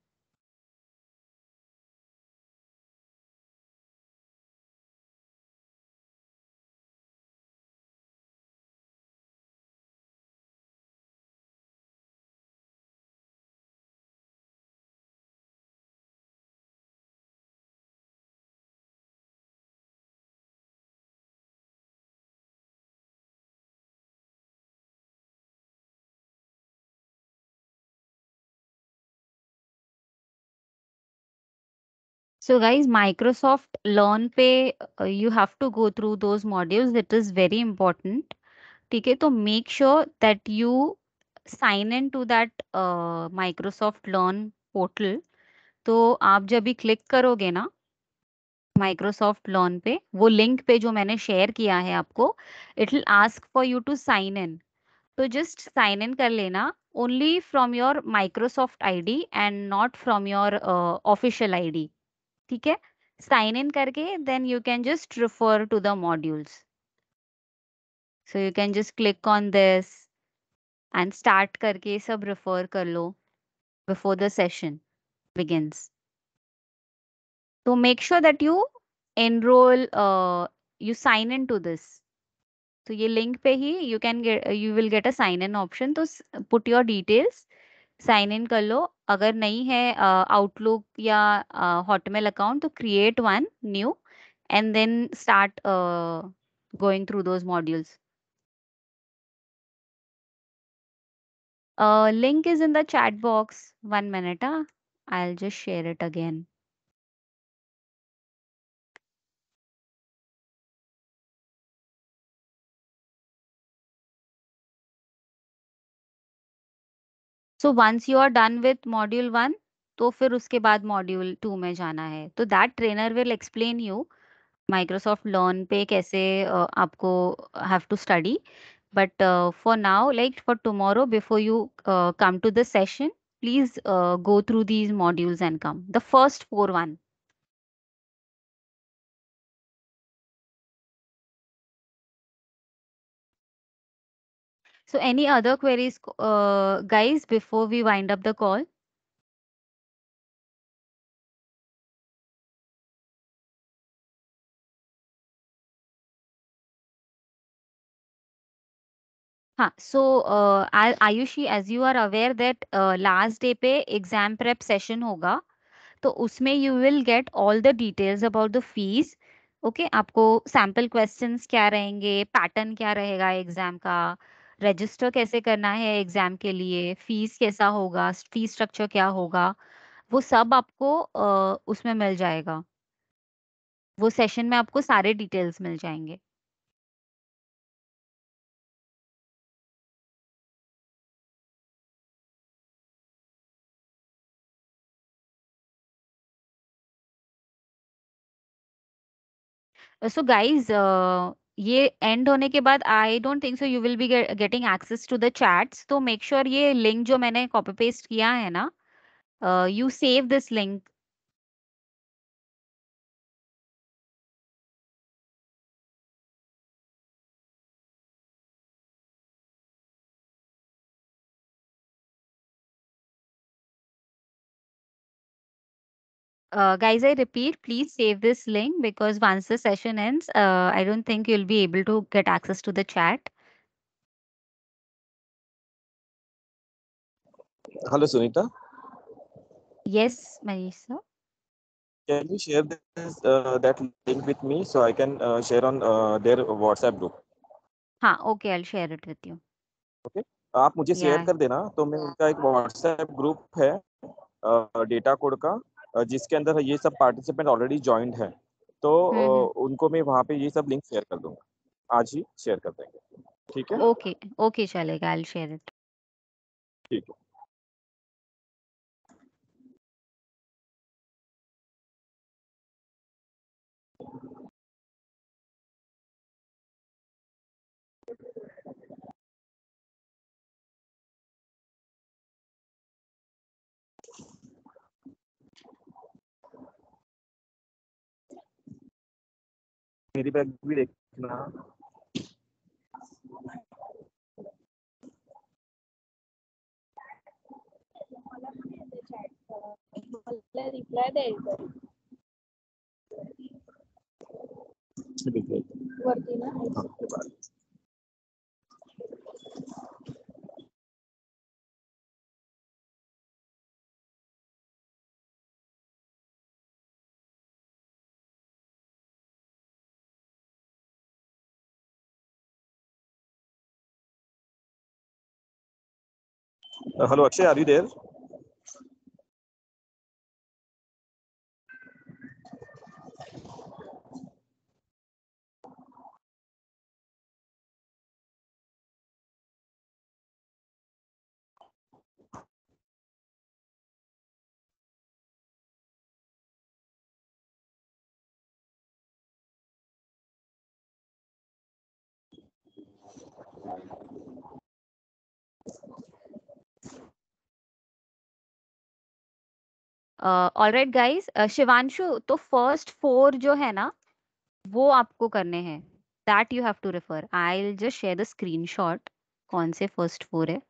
So guys, Microsoft Learn पे uh, you have to go through those modules. It is very important. ठीक है तो make sure that you sign in to that uh, Microsoft Learn portal. तो आप जब भी क्लिक करोगे ना माइक्रोसॉफ्ट लॉन पे वो लिंक पे जो मैंने शेयर किया है आपको it will ask for you to sign in तो जस्ट साइन इन कर लेना only from your Microsoft ID and not from your official ID ठीक है? साइन इन करके then you can just refer to the modules so you can just click on this and start करके सब रिफर कर लो before the session begins. So make sure that you enroll uh, you sign into this. तो ये लिंक पे ही you can get you will get a sign in option तो put your details sign in कर लो अगर नहीं है आउटलुक uh, या हॉटमेल अकाउंट तो create one new and then start going through those modules link is in the chat box one minute I? I'll just share it again. So once you are done with module one तो फिर उसके बाद मॉड्यूल टू में जाना है। तो that trainer will explain you Microsoft learn पे कैसे uh, आपको have to study but for now like for tomorrow before you come to the session please go through these modules and come the first four one so any other queries uh, guys before we wind up the call? हाँ so Ayushi as you are aware that last day पे एग्ज़ाम प्रेप सेशन होगा तो उसमें you will get all the details about the fees okay आपको सैंपल क्वेश्चंस क्या रहेंगे पैटर्न क्या रहेगा एग्ज़ाम का रजिस्टर कैसे करना है एग्ज़ाम के लिए फ़ीस कैसा होगा फ़ीस स्ट्रक्चर क्या होगा, वो सब आपको उसमें मिल जाएगा। वो सेशन में आपको सारे डिटेल्स मिल जाएँगे। सो गाइज़ ये एंड होने के बाद I don't think so you will be getting access to the chats तो मेक श्योर sure ये लिंक जो मैंने कॉपी पेस्ट किया है ना you save this link Uh, guys, I repeat, please save this link because once the session ends, uh, I don't think you'll be able to get access to the chat. Hello, Sunita. Yes, Marisa. Can you share this uh, that link with me so I can uh, share on uh, their WhatsApp group? हाँ okay I share it with you okay आप मुझे शेयर Yeah. कर देना तो मैं उनका एक WhatsApp ग्रुप है डेटा कोड का अ, जिसके अंदर ये सब पार्टिसिपेंट ऑलरेडी ज्वाइंट है तो हम्म, हम्म। उनको मैं वहाँ पे ये सब लिंक शेयर कर दूँगा। आज ही शेयर कर देंगे। ठीक है? ओके ओके चलेगा आई शेयर इट ठीक है। मेरी बैग भी देखना। रिप्लाय दे वरती ना। Uh, hello, Akshay, are you there? Alright guys Shivanshu तो फ़र्स्ट फोर जो है ना, वो आपको करने हैं. That you have to refer I will just share the screenshot कौन से फ़र्स्ट फोर है?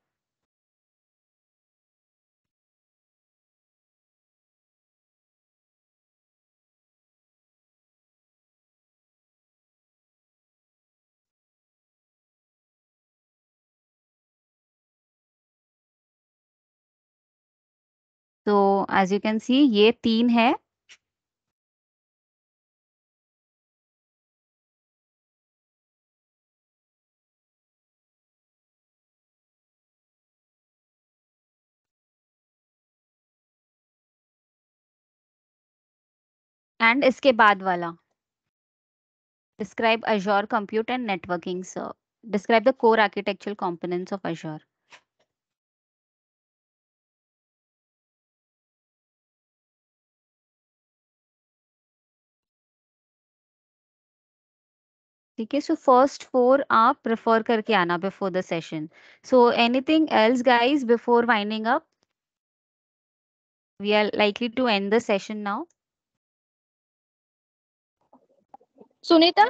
एज यू कैन सी ये तीन है। एंड इसके बाद वाला। Describe Azure computer and networking describe the core architectural components of Azure ठीक है सो फर्स्ट फोर आप रेफर करके आना before the session so anything else guys before winding up we are likely to end the session now Sunita,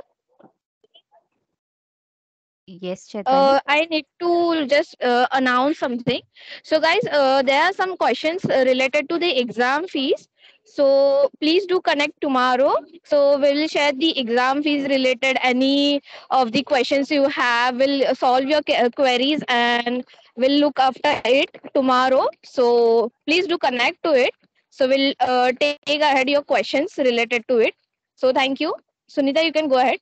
yes chaitanya uh, I need to just uh, announce something. So, guys, uh, there are some questions uh, related to the exam fees. So, please do connect tomorrow. So, we'll share the exam fees related, any of the questions you have. We'll solve your queries and we'll look after it tomorrow. So, please do connect to it. So, we'll uh, take ahead your questions related to it. So, thank you. Sunita, you can go ahead.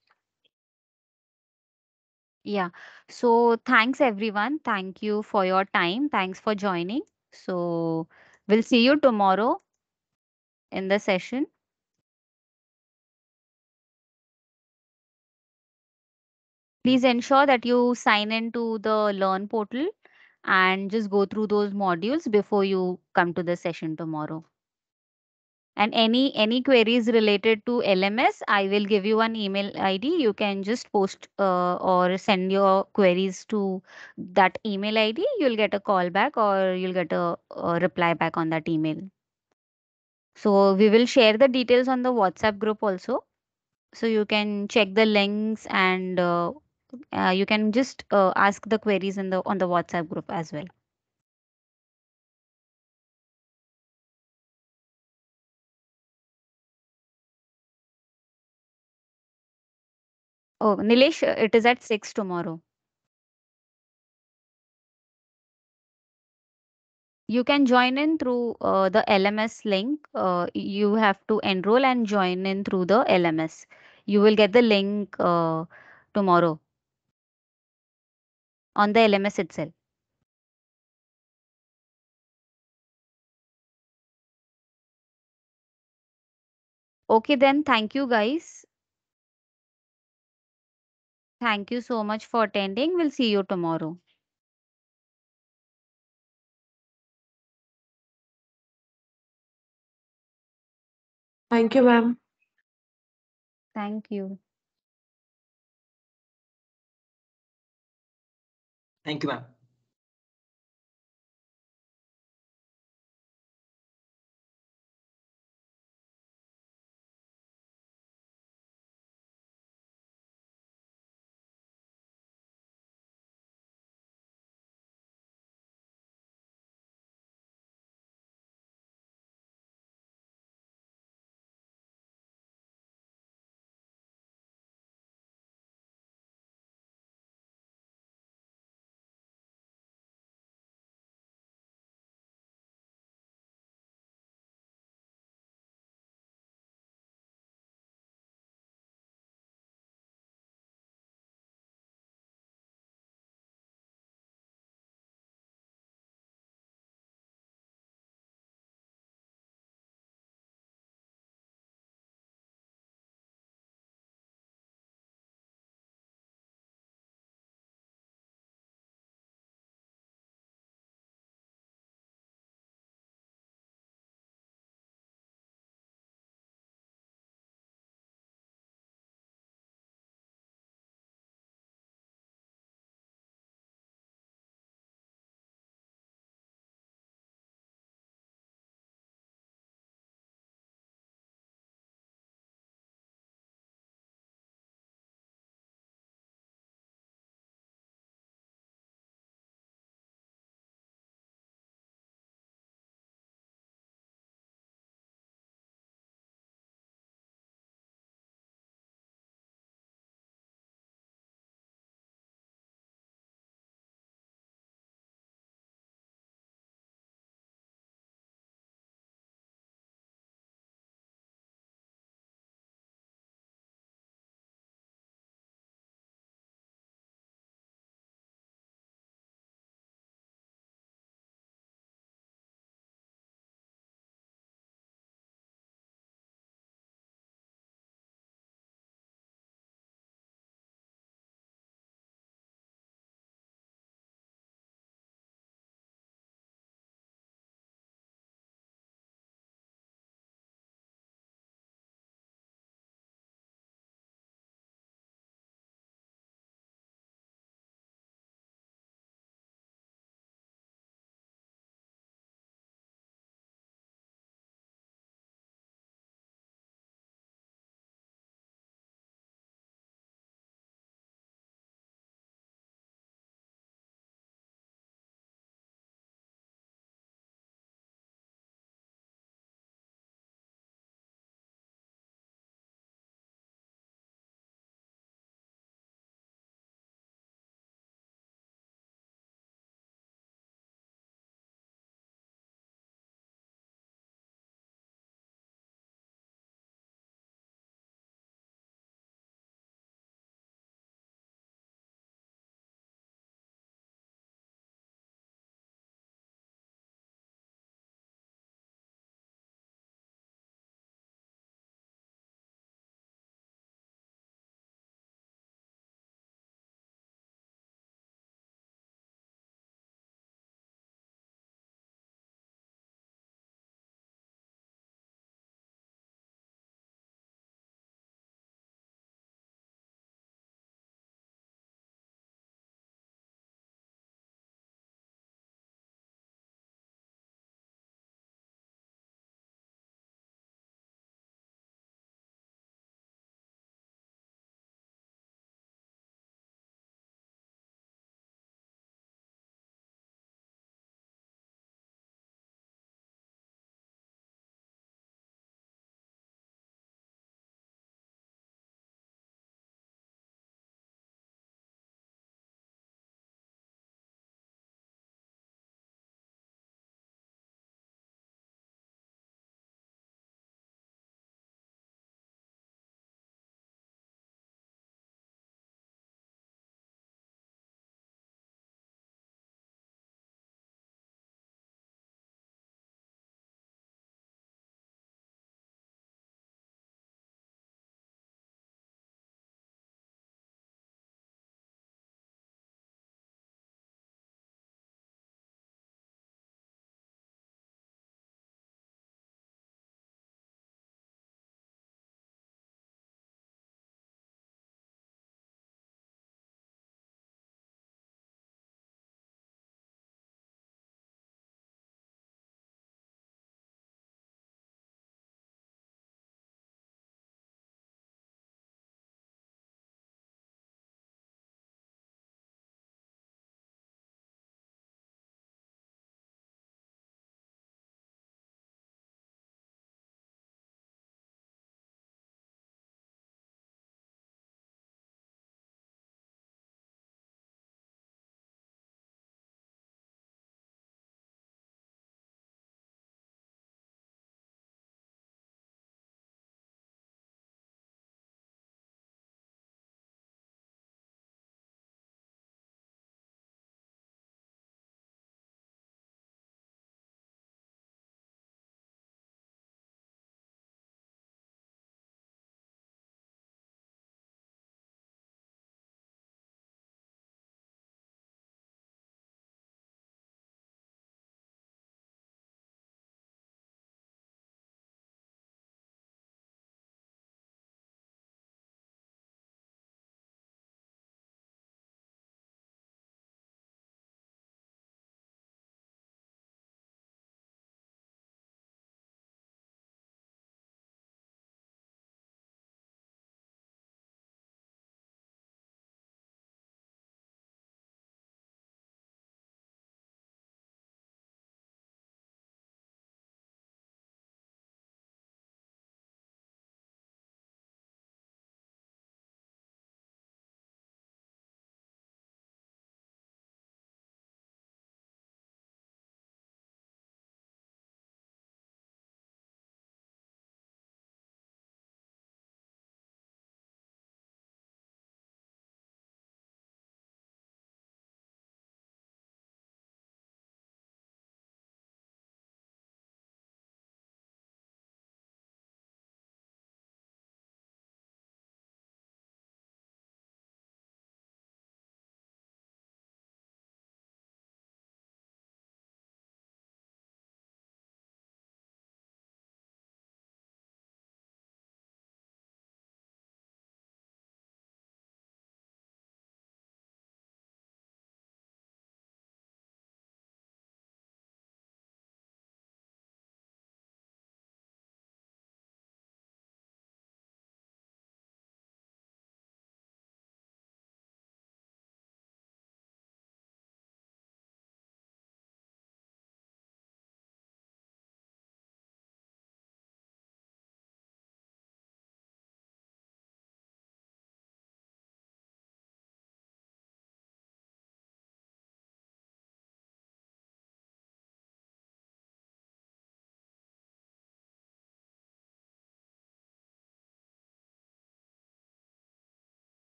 Yeah. So thanks everyone. Thank you for your time. Thanks for joining. So we'll see you tomorrow in the session. Please ensure that you sign into the Learn portal and just go through those modules before you come to the session tomorrow. And any any queries related to LMS, I will give you an email ID. You can just post uh, or send your queries to that email ID. You'll get a call back or you'll get a, a reply back on that email. So we will share the details on the WhatsApp group also. So you can check the links and uh, uh, you can just uh, ask the queries in the on the WhatsApp group as well. Oh, Nilesh, uh, it is at 6 tomorrow. You can join in through uh, the LMS link. Uh, you have to enroll and join in through the LMS. You will get the link uh, tomorrow on the LMS itself. Okay, then thank you guys. Thank you so much for attending. We'll see you tomorrow. Thank you, ma'am. Thank you. Thank you, ma'am.